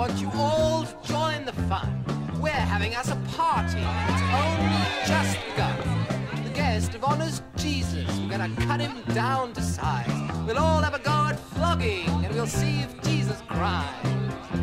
want you all to join the fun. We're having us a party, it's only just begun. The guest of honor's Jesus. We're gonna cut him down to size. We'll all have a at flogging, and we'll see if Jesus cries.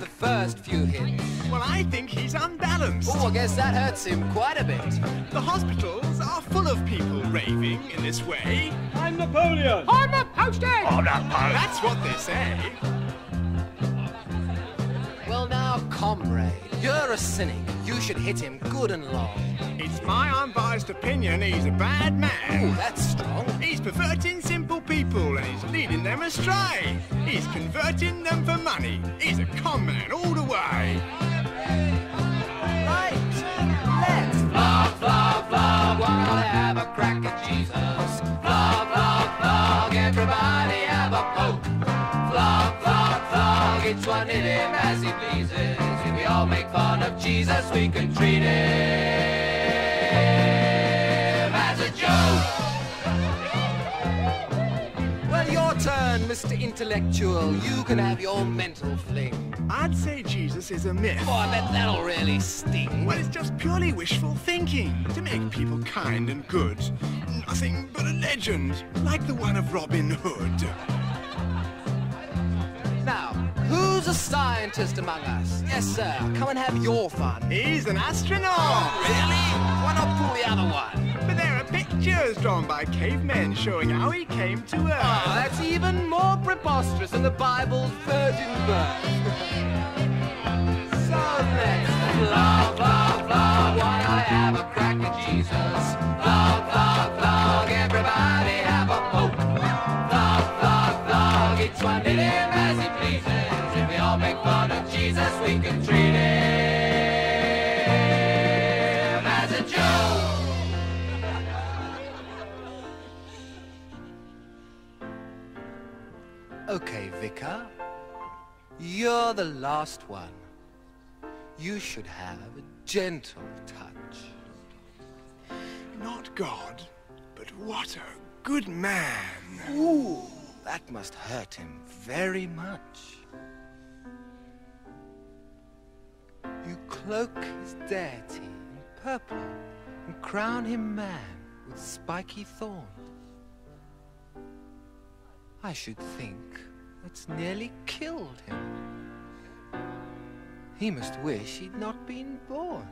The first few hits. Well, I think he's unbalanced. Oh, I guess that hurts him quite a bit. The hospitals are full of people raving in this way. I'm Napoleon! I'm a posted! That's what they say. Now, comrade, you're a cynic. You should hit him good and long. It's my unbiased opinion he's a bad Ooh, man. that's strong. He's perverting simple people and he's leading them astray. He's converting them for money. He's a con man all the way. Right. Let's flog, flog, flog. Why not have a crack at Jesus? Flog, flog, flog. Everybody have a poke. Flog, flog, flog. Each one hit him as he pleases. If we all make fun of Jesus, we can treat him as a joke. Well, your turn, Mr. Intellectual. You can have your mental fling. I'd say Jesus is a myth. Oh, I bet that'll really sting. Well, it's just purely wishful thinking to make people kind and good. Nothing but a legend, like the one of Robin Hood. Scientist among us? Yes, sir. Come and have your fun. He's an astronaut. Oh, really? Why not pull the other one? But there are pictures drawn by cavemen showing how he came to Earth. Oh, that's even more preposterous than the Bible's virgin birth. so let's flog, we can treat him as a joke. Okay, Vicar. You're the last one. You should have a gentle touch. Not God, but what a good man. Ooh, that must hurt him very much. Cloak his deity in purple and crown him man with spiky thorns. I should think that's nearly killed him. He must wish he'd not been born.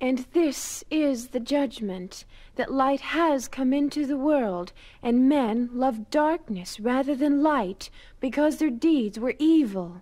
And this is the judgment that light has come into the world, and men loved darkness rather than light, because their deeds were evil.